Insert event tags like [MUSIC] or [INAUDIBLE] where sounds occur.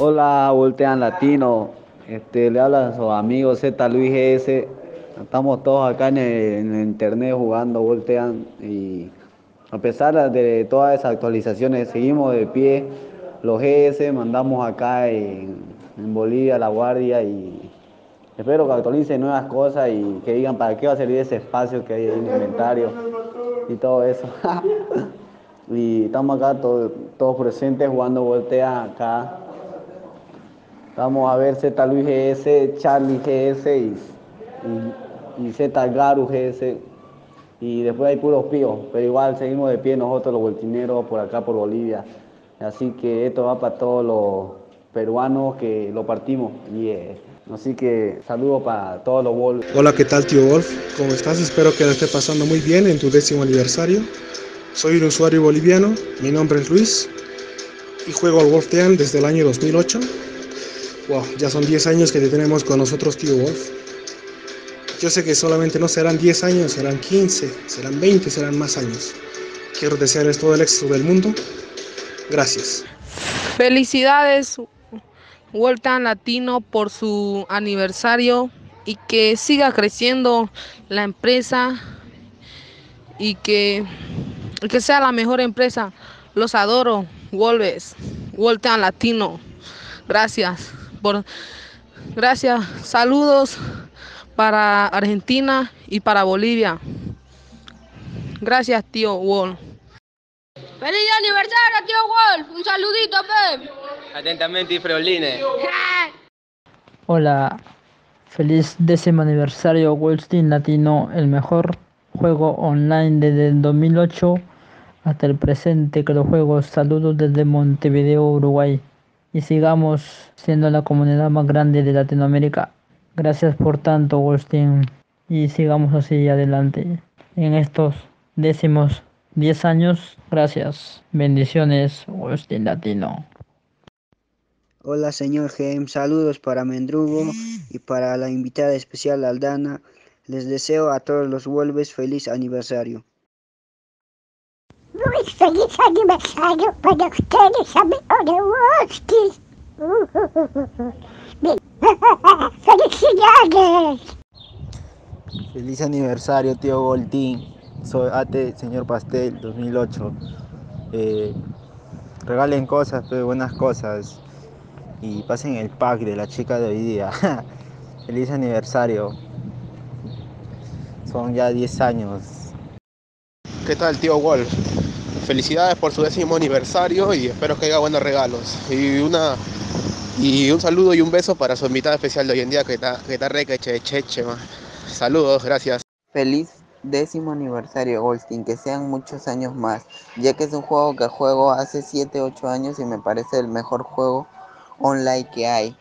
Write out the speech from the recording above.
Hola, Voltean Latino. Este, le habla a su amigo Z Luis GS. Estamos todos acá en el, internet jugando Voltean y a pesar de todas esas actualizaciones seguimos de pie. Los GS mandamos acá en, en Bolivia la guardia y espero que actualicen nuevas cosas y que digan para qué va a servir ese espacio que hay en el inventario y todo eso. [LAUGHS] y estamos acá todos, presentes jugando Voltea acá Vamos a ver Z Luis GS, Charlie GS y, y, Z Garu GS. Y después hay puros píos, pero igual seguimos de pie nosotros los voltineros por acá por Bolivia. Así que esto va para todos los peruanos que lo partimos. Yeah. Así que saludos para todos los Wolf. Hola, ¿qué tal tío Wolf? ¿Cómo estás? Espero que lo esté pasando muy bien en tu décimo aniversario. Soy un usuario boliviano, mi nombre es Luis y juego al Wolftean desde el año 2008 Wow, ya son 10 años que te tenemos con nosotros, tío Wolf. Yo sé que solamente no serán 10 años, serán 15, serán 20, serán más años. Quiero desearles todo el éxito del mundo. Gracias. Felicidades, Voltan Latino, por su aniversario y que siga creciendo la empresa y que, que sea la mejor empresa. Los adoro, Wolves, Voltan Latino. Gracias por gracias. Saludos para Argentina y para Bolivia. Gracias, tío Wall. ¡Feliz aniversario, tío Wolf! Un saludito, Pep. Atentamente, Freoline. [LAUGHS] Hola, feliz décimo aniversario Wolstein Latino, el mejor juego online desde el 2008 hasta el presente que lo juego. Saludos desde Montevideo, Uruguay y sigamos siendo la comunidad más grande de Latinoamérica. Gracias por tanto, Wolstein, y sigamos así adelante en estos décimos 10 años. Gracias. Bendiciones, Wolstein Latino. Hola, señor GM. Saludos para Mendrugo y para la invitada especial Aldana. Les deseo a todos los Wolves feliz aniversario. Feliz aniversario para ustedes, amigos de. Feliz aniversario, tío Voltín. Soy Ate, señor Pastel, 2008. Eh, regalen cosas, pero buenas cosas. Y pasen el pack de la chica de hoy día. [LAUGHS] Feliz aniversario. Son ya 10 años. ¿Qué tal, tío Wolf? Felicidades por su décimo aniversario y espero que haya buenos regalos. Y una y un saludo y un beso para su invitada especial de hoy en día que está que está re que che, che, che. Saludos, gracias. Feliz décimo aniversario Goldstein, que sean muchos años más, ya que es un juego que juego hace 7, 8 años y me parece el mejor juego online que hay.